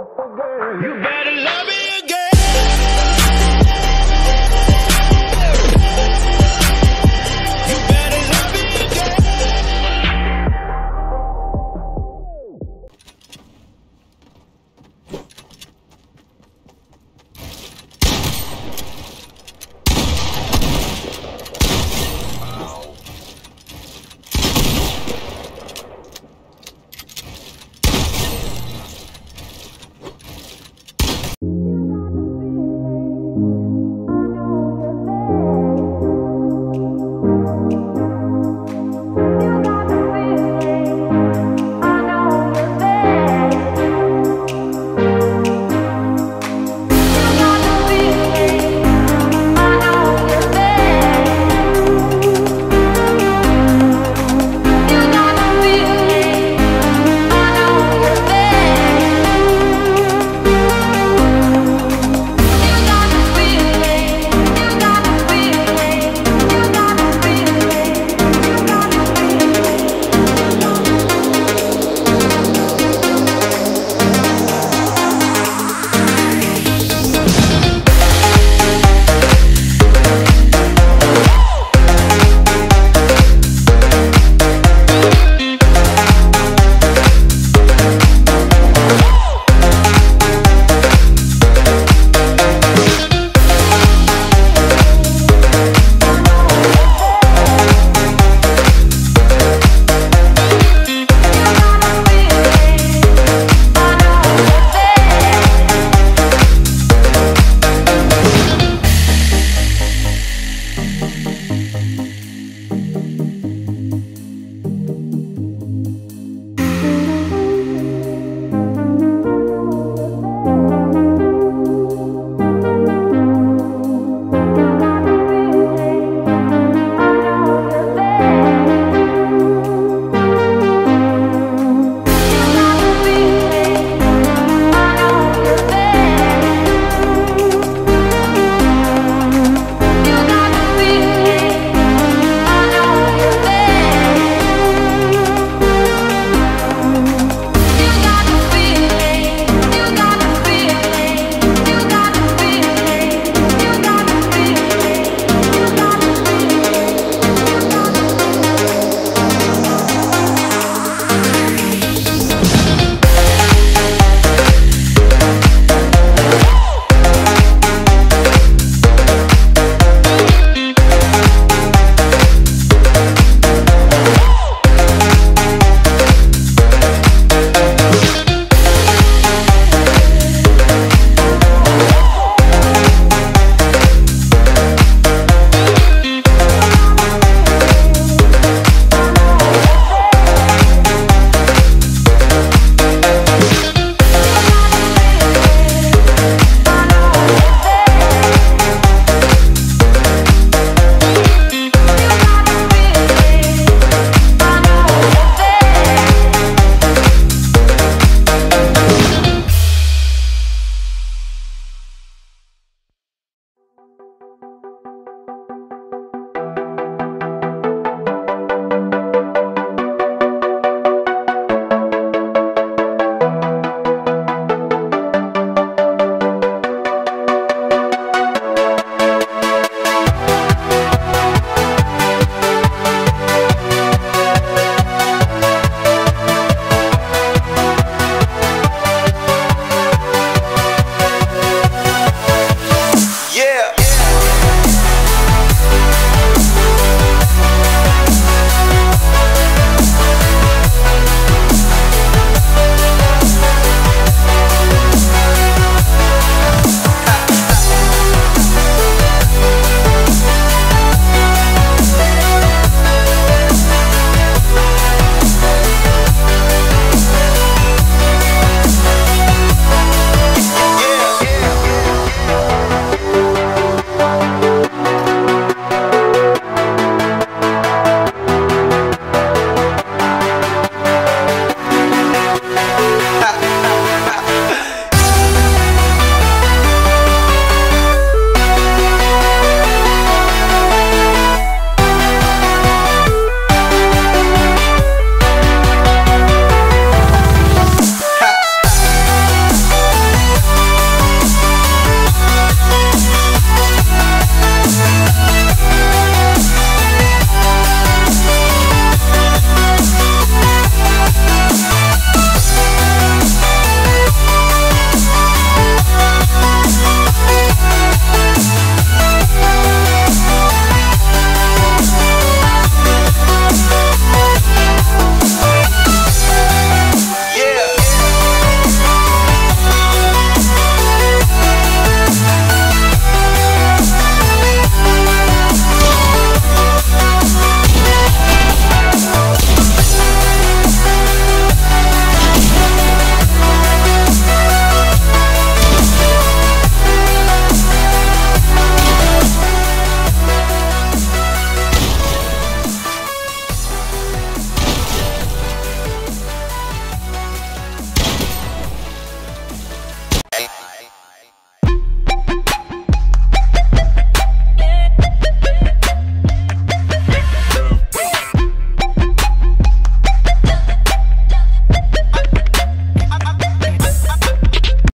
You got